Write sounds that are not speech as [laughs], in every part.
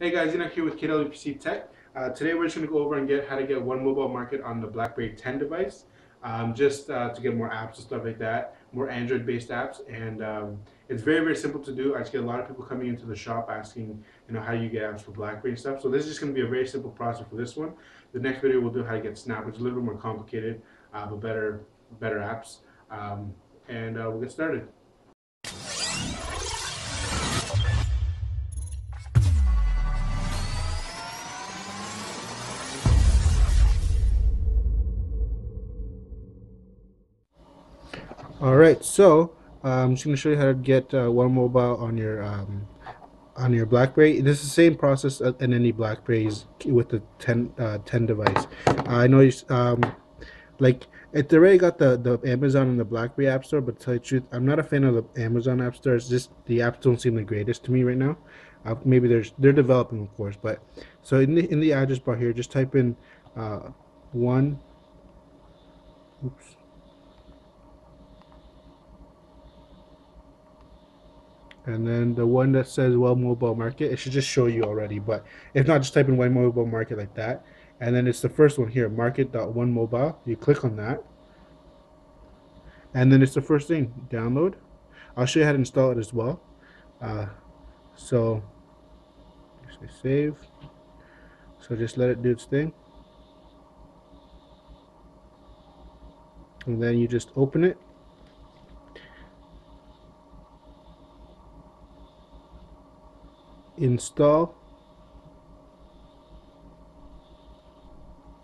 Hey guys, Enoch here with KWPC Tech. Uh, today we're just going to go over and get how to get one mobile market on the BlackBerry 10 device, um, just uh, to get more apps and stuff like that, more Android-based apps, and um, it's very very simple to do. I just get a lot of people coming into the shop asking, you know, how do you get apps for BlackBerry and stuff. So this is just going to be a very simple process for this one. The next video we'll do how to get Snap, which is a little bit more complicated, uh, but better better apps, um, and uh, we'll get started. All right, so I'm just going to show you how to get uh, one mobile on your um, on your BlackBerry. This is the same process in any BlackBerries with the 10 uh, 10 device. I know you um, like it's already got the the Amazon and the BlackBerry App Store, but to tell you truth, I'm not a fan of the Amazon App Store. It's just the apps don't seem the greatest to me right now. Uh, maybe there's they're developing, of course, but so in the in the address bar here, just type in uh, one. Oops. And then the one that says well mobile market it should just show you already but if not just type in one mobile market like that. And then it's the first one here market.one mobile you click on that. And then it's the first thing download. I'll show you how to install it as well. Uh, so save. So just let it do its thing. And then you just open it install.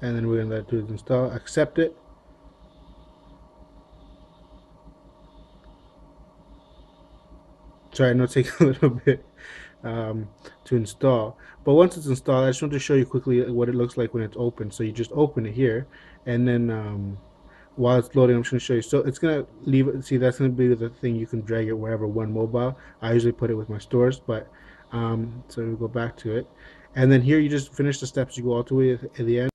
And then we're going to let it install accept it. Sorry I know it takes [laughs] a little bit um, to install. But once it's installed I just want to show you quickly what it looks like when it's open. So you just open it here and then um, while it's loading I'm just going to show you. So it's going to leave it see that's going to be the thing you can drag it wherever one mobile. I usually put it with my stores but um, so we go back to it. And then here you just finish the steps. You go all the way at the end.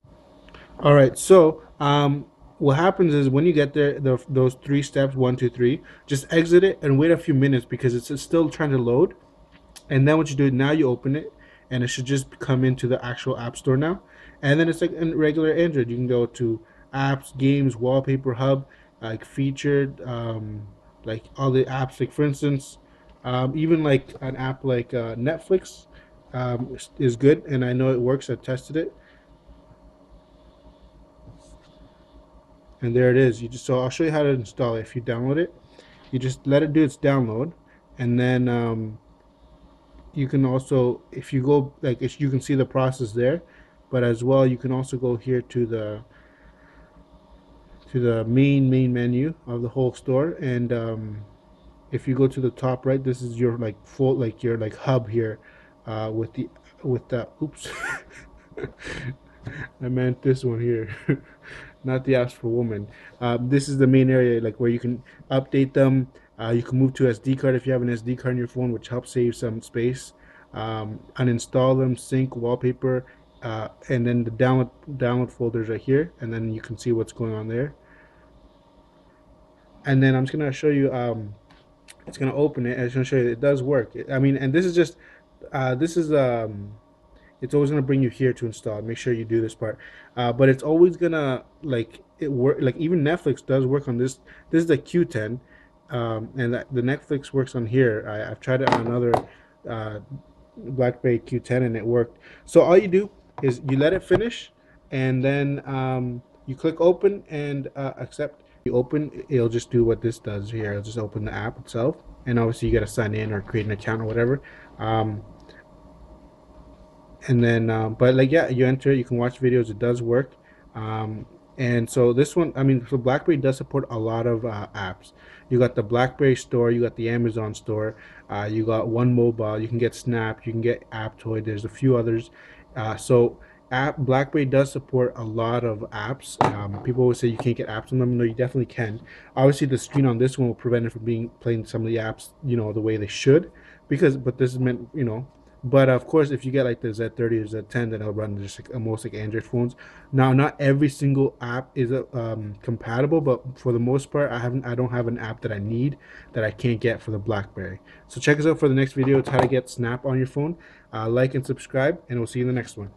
All right. So um, what happens is when you get there, the, those three steps, one, two, three, just exit it and wait a few minutes because it's still trying to load. And then what you do, now you open it and it should just come into the actual app store now. And then it's like in regular Android. You can go to apps, games, wallpaper hub, like featured, um, like all the apps. Like for instance, um, even like an app like uh, Netflix um, is good, and I know it works. I tested it, and there it is. You just so I'll show you how to install it. If you download it, you just let it do its download, and then um, you can also, if you go like you can see the process there, but as well you can also go here to the to the main main menu of the whole store and um, if you go to the top right this is your like full like your like hub here uh, with the with the oops. [laughs] I meant this one here [laughs] not the apps for women uh, this is the main area like where you can update them. Uh, you can move to SD card if you have an SD card in your phone which helps save some space. Um, uninstall them sync wallpaper uh, and then the download download folders right here and then you can see what's going on there. And then I'm just gonna show you um, it's going to open it it's going to show you it does work. I mean and this is just uh, this is um it's always going to bring you here to install. Make sure you do this part. Uh, but it's always going to like it work like even netflix does work on this this is the q10 um, and the netflix works on here. I, have tried it on another uh, blackberry q10 and it worked. So all you do is you let it finish and then um, you click open and uh, accept you open it'll just do what this does here. It'll just open the app itself and obviously you got to sign in or create an account or whatever. Um, and then um, but like yeah you enter you can watch videos it does work. Um, and so this one i mean so blackberry does support a lot of uh, apps. You got the blackberry store you got the amazon store uh, you got one mobile you can get snap you can get aptoide there's a few others. Uh, so app blackberry does support a lot of apps um, people always say you can't get apps on them no you definitely can obviously the screen on this one will prevent it from being playing some of the apps you know the way they should because but this is meant you know But of course, if you get like the Z30 or Z10, then it'll run just like most like Android phones. Now, not every single app is um, compatible, but for the most part, I haven't. I don't have an app that I need that I can't get for the BlackBerry. So check us out for the next video. It's how to get Snap on your phone. Uh, like and subscribe, and we'll see you in the next one.